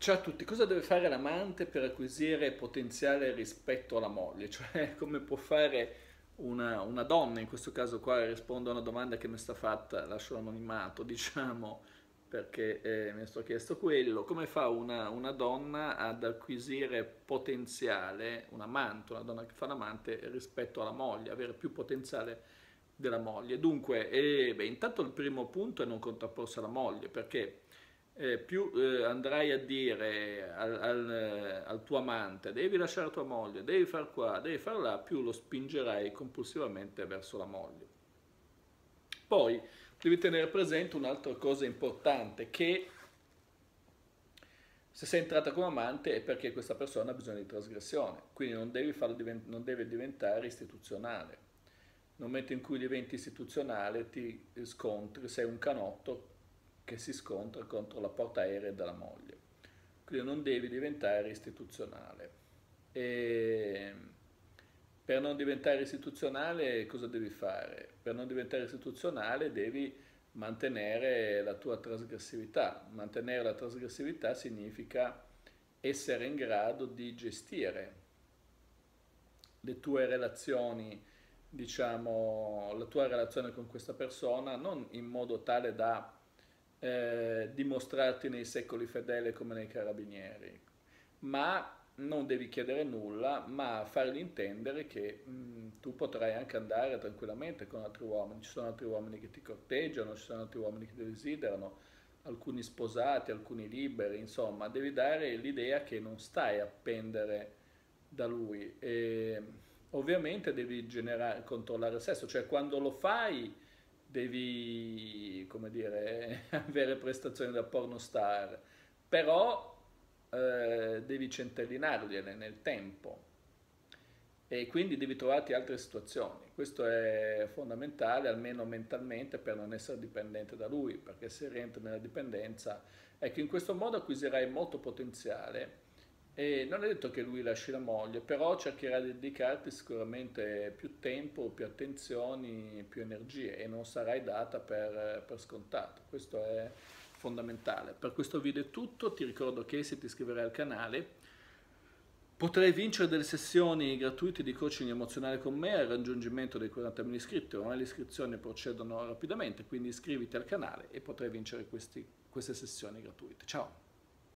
Ciao a tutti, cosa deve fare l'amante per acquisire potenziale rispetto alla moglie? Cioè, come può fare una, una donna, in questo caso qua rispondo a una domanda che mi è stata fatta, lascio l'anonimato, diciamo, perché eh, mi è stato chiesto quello, come fa una, una, donna ad acquisire potenziale, un amante, una donna che fa l'amante rispetto alla moglie, avere più potenziale della moglie? Dunque, eh, beh, intanto il primo punto è non contrapporsi alla moglie, perché eh, più eh, andrai a dire al, al, al, tuo amante devi lasciare tua moglie, devi far qua, devi far là, più lo spingerai compulsivamente verso la moglie. Poi devi tenere presente un'altra cosa importante, che se sei entrata come amante è perché questa persona ha bisogno di trasgressione, quindi non, farlo, non deve diventare istituzionale. Nel momento in cui diventi istituzionale ti scontri, sei un canotto che si scontra contro la porta aerea della moglie. Quindi non devi diventare istituzionale. E per non diventare istituzionale cosa devi fare? Per non diventare istituzionale devi mantenere la tua trasgressività. Mantenere la trasgressività significa essere in grado di gestire le tue relazioni, diciamo, la tua relazione con questa persona, non in modo tale da eh, dimostrarti nei secoli fedele come nei carabinieri, ma non devi chiedere nulla, ma fargli intendere che mh, mm, tu potrai anche andare tranquillamente con altri uomini. Ci sono altri uomini che ti corteggiano, ci sono altri uomini che ti desiderano, alcuni sposati, alcuni liberi, insomma, devi dare l'idea che non stai a pendere da lui. E, ovviamente devi generare, controllare il sesso, cioè quando lo fai devi, come dire, avere prestazioni da pornostar, però eh, devi centellinargliele nel tempo e quindi devi trovarti altre situazioni. Questo è fondamentale, almeno mentalmente, per non essere dipendente da lui, perché se rientri nella dipendenza, ecco, in questo modo acquisirai molto potenziale e non è detto che lui lasci la moglie, però cercherà di dedicarti sicuramente più tempo, più attenzioni, più energie e non sarai data per, per scontato. Questo è fondamentale. Per questo video è tutto, ti ricordo che se ti iscriverai al canale potrai vincere delle sessioni gratuite di coaching emozionale con me al raggiungimento dei 40.000 iscritti, ormai le iscrizioni procedono rapidamente, quindi iscriviti al canale e potrai vincere questi, queste sessioni gratuite. Ciao!